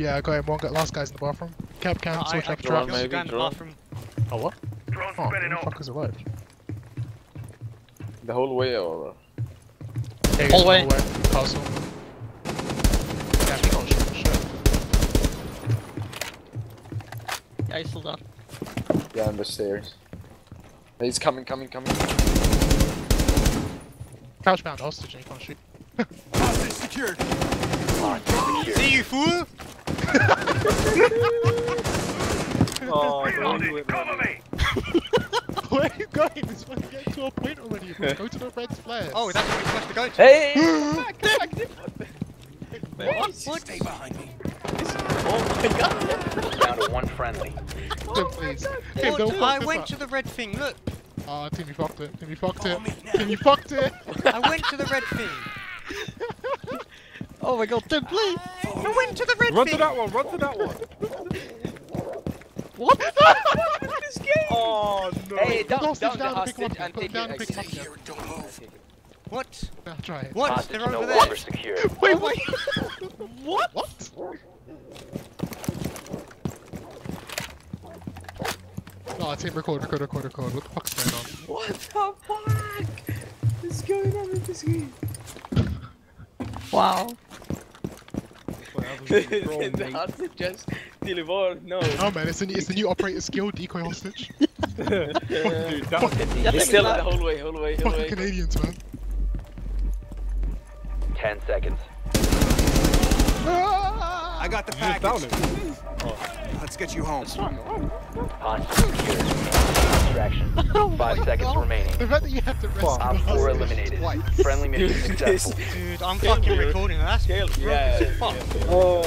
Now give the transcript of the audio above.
Yeah, I got him. One got last guy's in the bathroom. Cab can, No, switch I, I, up I, traps. I maybe, oh, in the drone. bathroom. Oh what? Oh, who the fuck is alive? The whole way or? Yeah, he's Hallway. hallway. Castle. Yeah, he got shot. Shit. Yeah, he's still down. Yeah, on the stairs. He's coming, coming, coming. Couch bound hostage and he can't shoot. Hostage secured. See you fool! Oh, Reloading, cover me! Where are you going? This fucking getting to a point already. Go to the red flares. Oh, that's where you're supposed to go to. Hey! What? What? Stay behind me. Oh Down to one friendly. Tim, please. Tim, What? don't I this went up. to the red thing, look. Ah, Tim, you fucked it. Tim, you fucked it. Follow me now. Tim, you fucked it. I went to the red thing. Oh my god, Tim, please! I went to the red Run thing. to that one, run to that one. What? Oh no! Hey, Put the down, hostage down the down and pick him hostage up. and Put him take down and it. pick him up. Stay here. Don't move. What? Now try it. What? Hostage They're no over there. longer secure. Wait, wait. what? What? Oh, Tim, record, record, record, record. What the fuck's going on? What the fuck is going on with this game? Wow. The hostage just delivered. No. Oh man, it's the, new- it's the new operator skill, decoy hostage. Dude, that Yeah, He's still in that- the hallway, hallway, Fucking hallway. Canadians, man. Ten seconds. I got the you just down package. it. Let's get you home. Hostage secured. Distraction. Oh Five seconds God. remaining. The fact that you have to rescue Op the 4 eliminated. Friendly mission Dude, this- successful. Dude, I'm fucking recording. That's Scale. broken Yeah. as fuck. Oh.